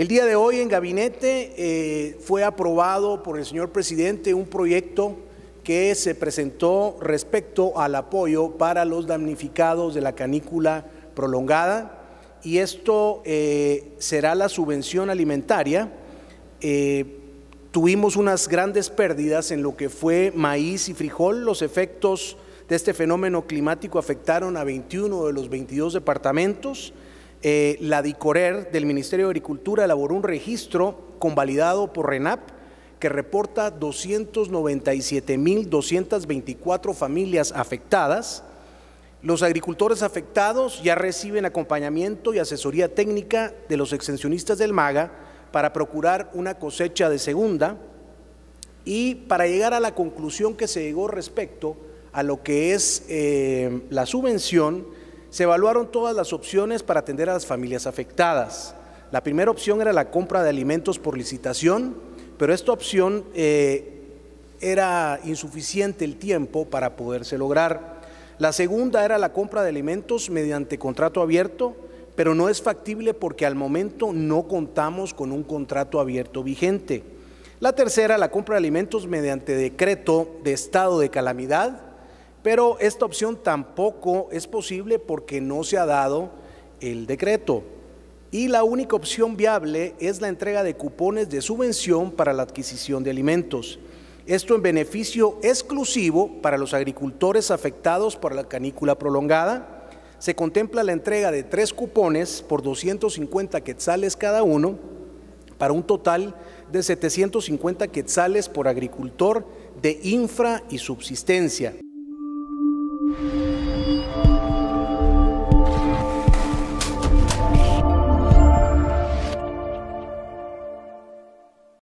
El día de hoy en gabinete eh, fue aprobado por el señor presidente un proyecto que se presentó respecto al apoyo para los damnificados de la canícula prolongada y esto eh, será la subvención alimentaria. Eh, tuvimos unas grandes pérdidas en lo que fue maíz y frijol. Los efectos de este fenómeno climático afectaron a 21 de los 22 departamentos. Eh, la DICORER del Ministerio de Agricultura elaboró un registro convalidado por RENAP que reporta 297.224 familias afectadas. Los agricultores afectados ya reciben acompañamiento y asesoría técnica de los extensionistas del MAGA para procurar una cosecha de segunda y para llegar a la conclusión que se llegó respecto a lo que es eh, la subvención, se evaluaron todas las opciones para atender a las familias afectadas. La primera opción era la compra de alimentos por licitación, pero esta opción eh, era insuficiente el tiempo para poderse lograr. La segunda era la compra de alimentos mediante contrato abierto, pero no es factible porque al momento no contamos con un contrato abierto vigente. La tercera, la compra de alimentos mediante decreto de estado de calamidad, pero esta opción tampoco es posible porque no se ha dado el decreto. Y la única opción viable es la entrega de cupones de subvención para la adquisición de alimentos. Esto en beneficio exclusivo para los agricultores afectados por la canícula prolongada se contempla la entrega de tres cupones por 250 quetzales cada uno, para un total de 750 quetzales por agricultor de infra y subsistencia.